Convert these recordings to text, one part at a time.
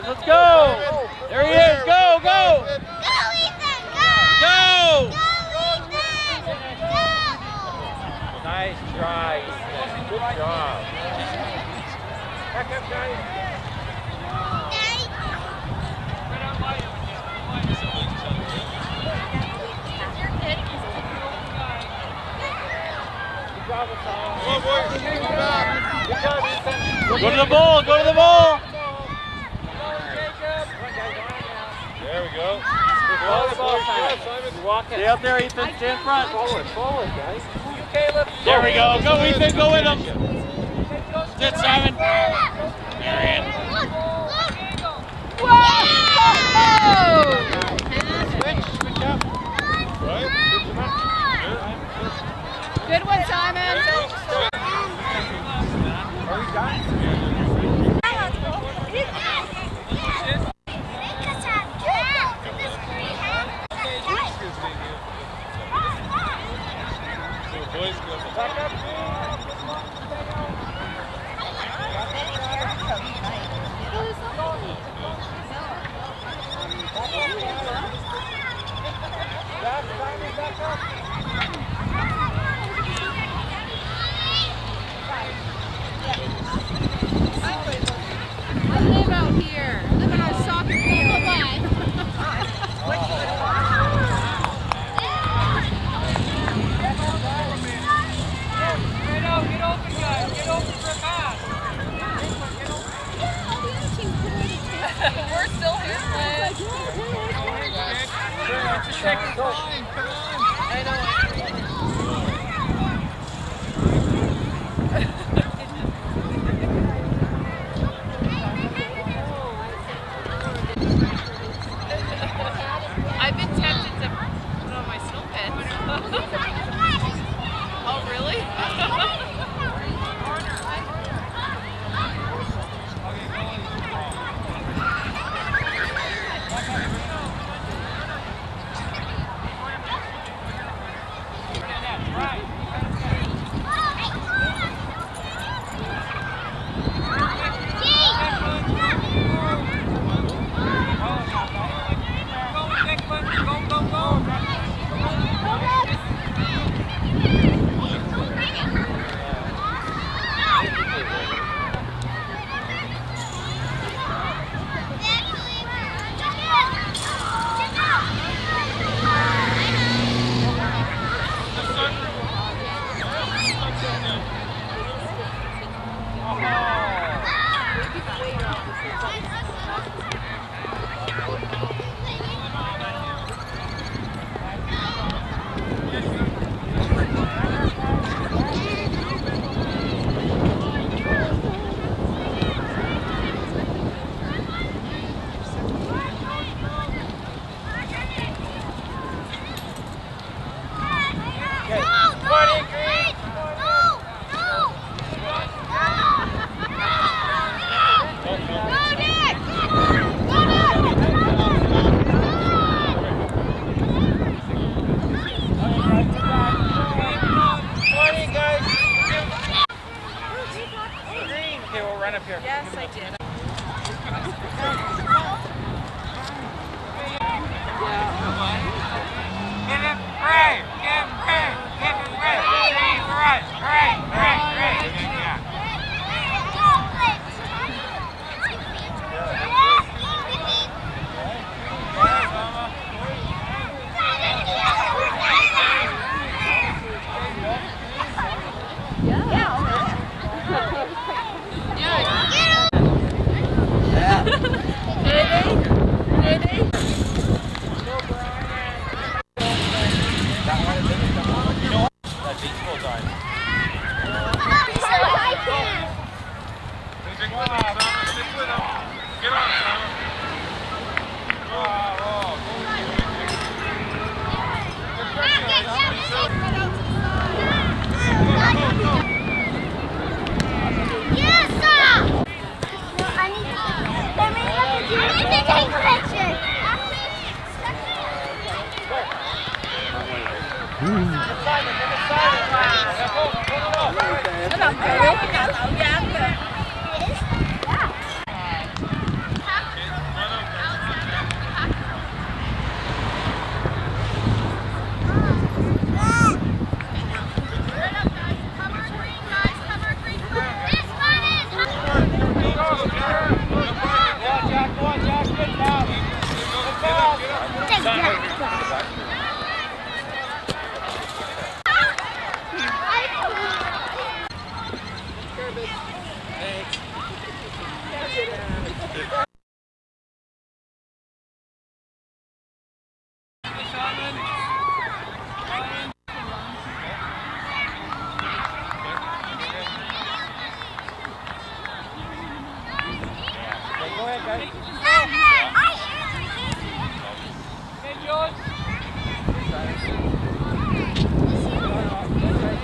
go, guys. Let's go. There he is. Go, go. Go, Ethan, go! Go. Go, Ethan! Nice try, Ethan. Good job. Back up, guys. Go! Daddy, Come on, boys. Take it back. Good job, Ethan. Go to the ball. Go to the ball. There we go. Ball, Good ball. Simon. You're walking. Stay up there, Ethan. Stay in front. Forward, forward, guys. There we go. Go, Ethan. Go with him. Sit, Simon. Marion. Right? Good one, Simon. Okay, Nó làm kiểu cái nhà tạo dáng kìa.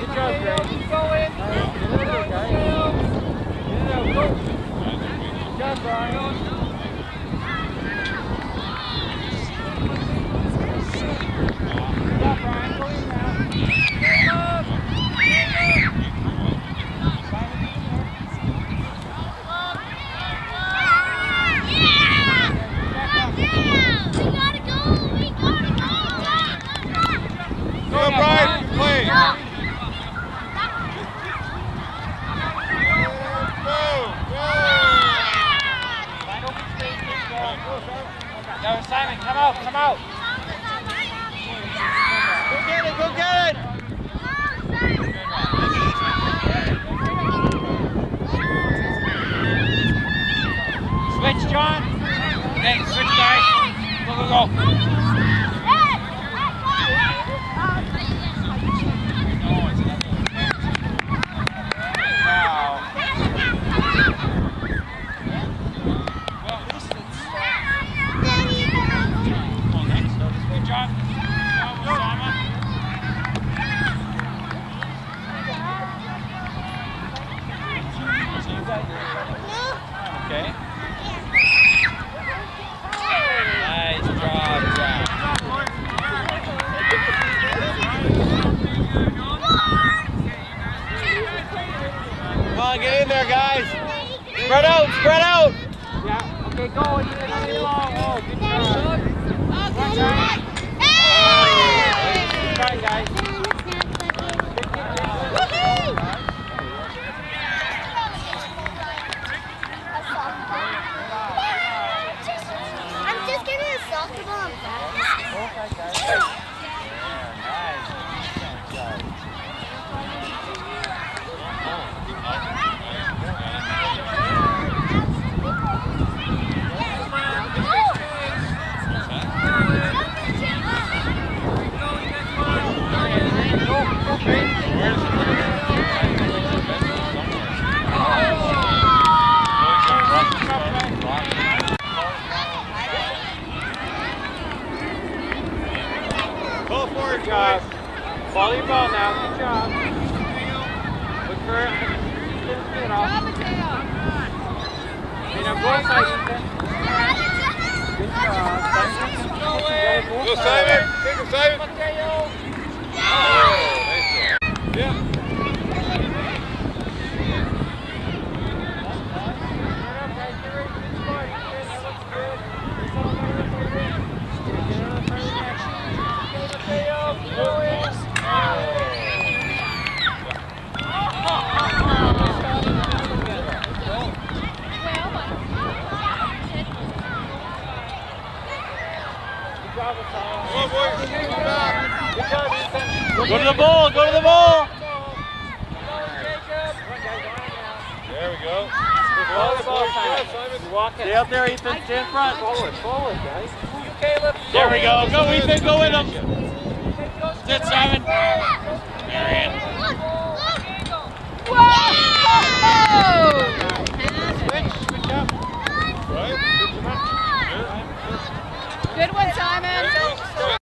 Good job, Greg. Brian. Good job, Brian. Go in now. Game up. Game up. Brian, get in there. Go, Brian. Play. Go. Go. Find open space. Good job. Go, Simon. Come out. Come out. Go get it. Go get it. Switch, John. Okay, switch, guys. Go, go, go. Now. Well, this is Okay, so good job. Good job, Osama. Okay. Nice job, John. Come on, get in there, guys. Spread out. Spread out. Yeah, okay, go. You did not any long. Oh, good job. Good try, guys. I'm just getting a soccer ball and practice. Okay, guys. Yeah, nice. Good job. Go for it, guys. Follow your ball now. Good job. Look for it. Get off. You know, go inside, Ethan. Good job. Go, Simon. Take him, Simon. Mateo. Oh. Yeah. there, Ethan. Stay in front. Forward, forward, guys. Caleb. There we go. Go, Ethan. Go with him. Sit, Simon. Marion. Whoa! Switch, switch up. Good one, Simon.